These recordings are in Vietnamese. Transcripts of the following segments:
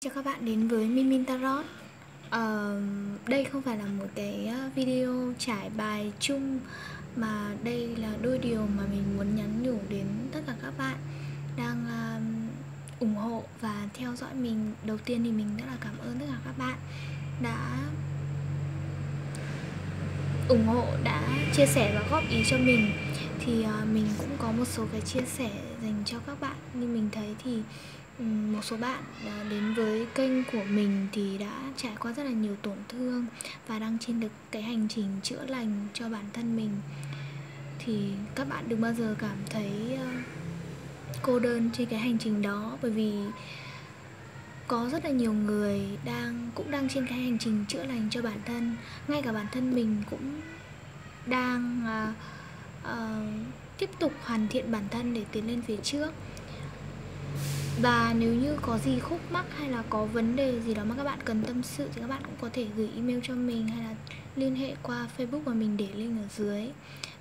Chào các bạn đến với Mimin Tarot. Uh, Đây không phải là một cái ờ, video trải bài chung Mà đây là đôi điều mà mình muốn nhắn nhủ đến tất cả các bạn Đang uh, ủng hộ và theo dõi mình. Đầu tiên thì mình rất là cảm ơn tất cả các bạn Đã ủng hộ, đã chia sẻ và góp ý cho mình. Thì uh, mình cũng có một số cái chia sẻ dành cho các bạn. Như mình thấy thì một số bạn đã đến với kênh của mình thì đã trải qua rất là nhiều tổn thương và đang trên được cái hành trình chữa lành cho bản thân mình. Thì các bạn đừng bao giờ cảm thấy ờ, cô đơn trên cái hành trình đó bởi vì có rất là nhiều người đang cũng đang trên cái hành trình chữa lành cho bản thân. Ngay cả bản thân mình cũng đang uh, uh, tiếp tục hoàn thiện bản thân để tiến lên phía trước và nếu như có gì khúc mắc hay là có vấn đề gì đó mà các bạn cần tâm sự thì các bạn cũng có thể gửi email cho mình hay là liên hệ qua Facebook mà mình để link ở dưới.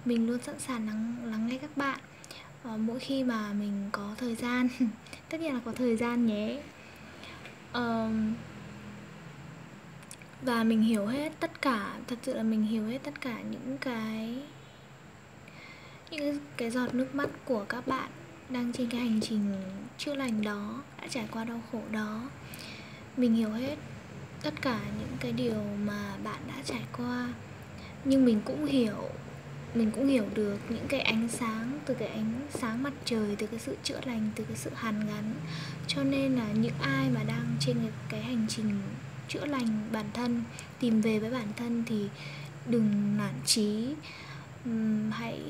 Mình luôn sẵn sàng lắng, lắng nghe các bạn. À, mỗi khi mà mình có thời gian tất nhiên là có thời gian nhé. Uh, và mình hiểu hết tất cả thật sự là mình hiểu hết tất cả những cái những cái giọt nước mắt của các bạn đang trên cái hành trình chữa lành đó, đã trải qua đau khổ đó. Mình hiểu hết tất cả những cái điều mà bạn đã trải qua. Nhưng mình cũng hiểu, mình cũng hiểu được những cái ánh sáng, từ cái ánh sáng mặt trời, từ cái sự chữa lành, từ cái sự hàn gắn. Cho nên là những ai mà đang trên cái hành trình chữa lành bản thân, tìm về với bản thân thì đừng nản chí. Hãy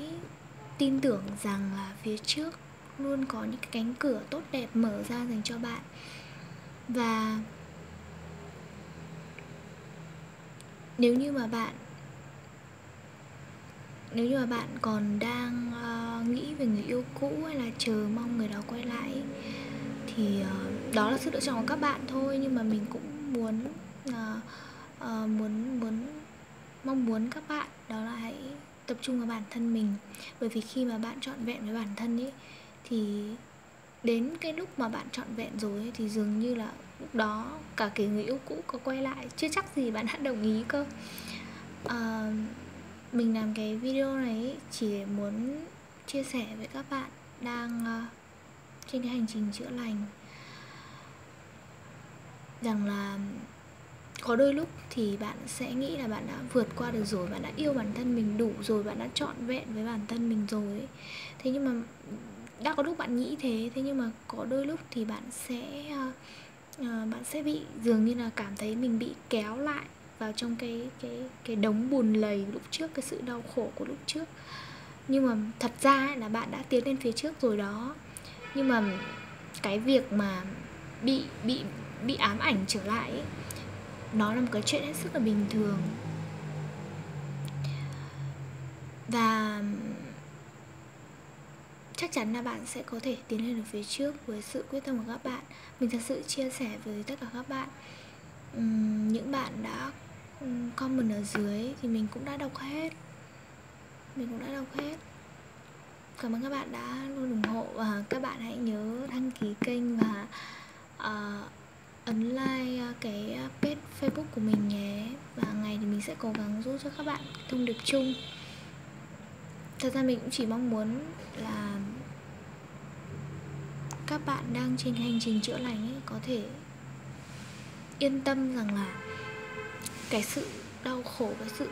tin tưởng rằng là phía trước luôn có những cái cánh cửa tốt đẹp mở ra dành cho bạn. Và nếu như mà bạn nếu như mà bạn còn đang uh, nghĩ về người yêu cũ hay là chờ mong người đó quay lại thì uh, đó là sự lựa chọn của các bạn thôi. Nhưng mà mình cũng muốn uh, uh, muốn muốn mong muốn các bạn đó là hãy tập trung vào bản thân mình. Bởi vì khi mà bạn trọn vẹn với bản thân ấy thì đến cái lúc mà bạn trọn vẹn rồi ấy, thì dường như là lúc đó cả cái người yêu cũ có quay lại. Chưa chắc gì bạn đã đồng ý cơ. À, mình làm cái video này chỉ để muốn chia sẻ với các bạn đang uh, trên cái hành trình chữa lành. Rằng là có đôi lúc thì bạn sẽ nghĩ là bạn đã vượt qua được rồi bạn đã yêu bản thân mình đủ rồi bạn đã trọn vẹn với bản thân mình rồi ấy. thế nhưng mà đã có lúc bạn nghĩ thế thế nhưng mà có đôi lúc thì bạn sẽ uh, bạn sẽ bị dường như là cảm thấy mình bị kéo lại vào trong cái cái cái đống bùn lầy lúc trước cái sự đau khổ của lúc trước. Nhưng mà thật ra ấy, là bạn đã tiến lên phía trước rồi đó. Nhưng mà cái việc mà bị bị bị ám ảnh trở lại ấy, nó là một cái chuyện hết sức là bình thường. Và chắc chắn là bạn sẽ có thể tiến lên được phía trước với sự quyết tâm của các bạn. Mình thật sự chia sẻ với tất cả các bạn. Uhm, những bạn đã comment ở dưới thì mình cũng đã đọc hết. Mình cũng đã đọc hết. Cảm ơn các bạn đã luôn ủng hộ và các bạn hãy nhớ đăng ký kênh và uh, ấn like ờ, cái page facebook của mình nhé. Và ngày thì mình sẽ cố gắng giúp cho các bạn thông điệp chung. Thật ra mình cũng chỉ mong muốn là các bạn đang trên hành trình chữa lành ấy, có thể yên tâm rằng là cái sự đau khổ cái sự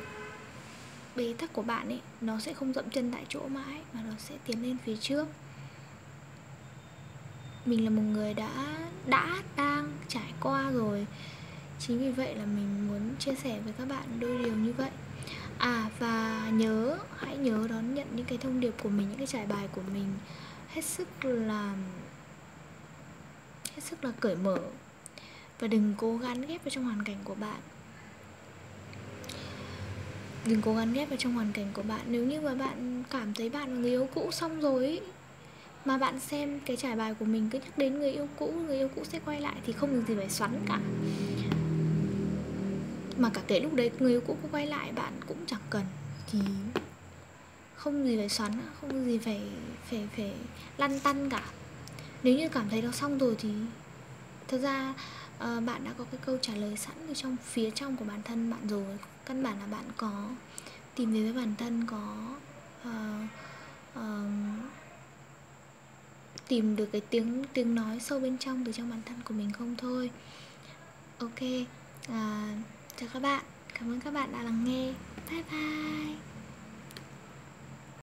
bế tắc của bạn ấy, nó sẽ không dậm chân tại chỗ mãi, mà nó sẽ tiến lên phía trước. Mình là một người đã đã đang trải qua rồi. Chính vì vậy là mình muốn chia sẻ với các bạn đôi điều như vậy. À và nhớ, hãy nhớ đón nhận những cái thông điệp của mình, những cái trải bài của mình. Hết sức là hết sức là cởi mở. Và đừng cố gắng ghép vào trong hoàn cảnh của bạn. Đừng cố gắng ghép vào trong hoàn cảnh của bạn. Nếu như mà bạn cảm thấy bạn là người yêu cũ xong rồi mà bạn xem cái trải bài của mình, cứ nhắc đến người yêu cũ, người yêu cũ sẽ quay lại thì không được gì phải xoắn cả. Mà cả cái lúc đấy người yêu cũ có quay lại, bạn cũng chẳng cần thì không gì phải xoắn, không gì phải phải phải lăn tăn cả nếu như cảm thấy nó xong rồi thì thật ra uh, bạn đã có cái câu trả lời sẵn ở trong phía trong của bản thân bạn rồi. Căn bản là bạn có tìm về với bản thân có uh, uh, tìm được cái tiếng tiếng nói sâu bên trong từ trong bản thân của mình không thôi. Ok à, chào các bạn. Cảm ơn các bạn đã lắng nghe. Bye bye.